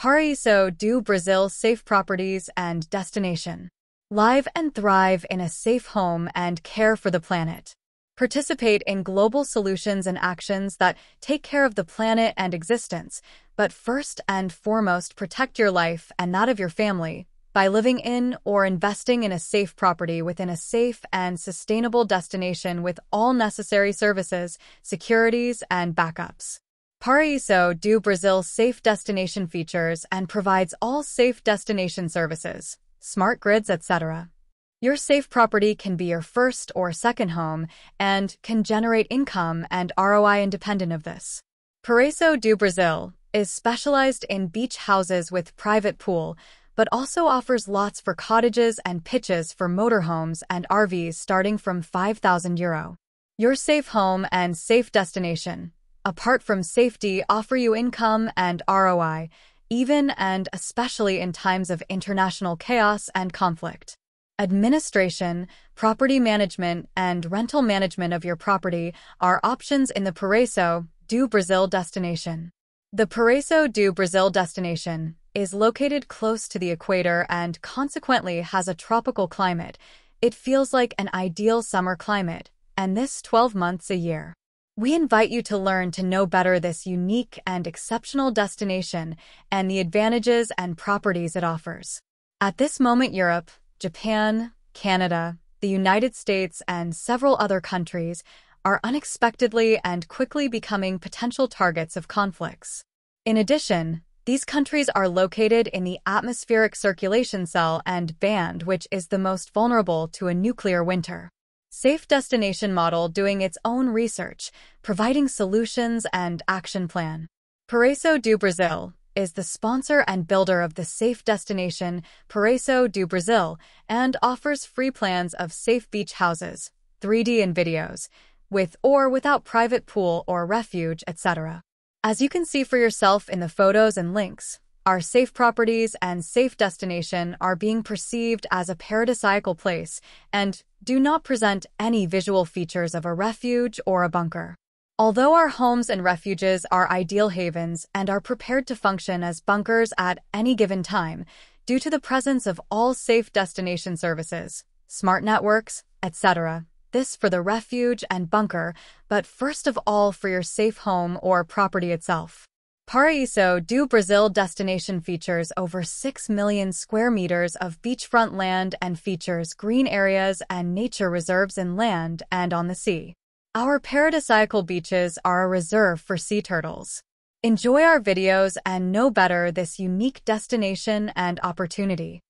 Paraíso do Brasil Safe Properties and Destination. Live and thrive in a safe home and care for the planet. Participate in global solutions and actions that take care of the planet and existence, but first and foremost protect your life and that of your family by living in or investing in a safe property within a safe and sustainable destination with all necessary services, securities, and backups. Paraíso do Brasil Safe Destination features and provides all safe destination services, smart grids, etc. Your safe property can be your first or second home and can generate income and ROI independent of this. Paraíso do Brasil is specialized in beach houses with private pool, but also offers lots for cottages and pitches for motorhomes and RVs starting from 5,000 euro. Your safe home and safe destination, apart from safety, offer you income and ROI, even and especially in times of international chaos and conflict. Administration, property management, and rental management of your property are options in the Paraíso do Brasil destination. The Paraíso do Brasil destination is located close to the equator and consequently has a tropical climate. It feels like an ideal summer climate, and this 12 months a year. We invite you to learn to know better this unique and exceptional destination and the advantages and properties it offers. At this moment, Europe, Japan, Canada, the United States, and several other countries are unexpectedly and quickly becoming potential targets of conflicts. In addition, these countries are located in the atmospheric circulation cell and band, which is the most vulnerable to a nuclear winter. Safe Destination Model doing its own research, providing solutions and action plan. Paraíso do Brasil is the sponsor and builder of the Safe Destination Paraíso do Brasil and offers free plans of safe beach houses, 3D and videos, with or without private pool or refuge, etc. As you can see for yourself in the photos and links, our safe properties and safe destination are being perceived as a paradisiacal place and do not present any visual features of a refuge or a bunker. Although our homes and refuges are ideal havens and are prepared to function as bunkers at any given time, due to the presence of all safe destination services, smart networks, etc., this for the refuge and bunker, but first of all for your safe home or property itself. Paraíso do Brasil destination features over 6 million square meters of beachfront land and features green areas and nature reserves in land and on the sea. Our paradisiacal beaches are a reserve for sea turtles. Enjoy our videos and know better this unique destination and opportunity.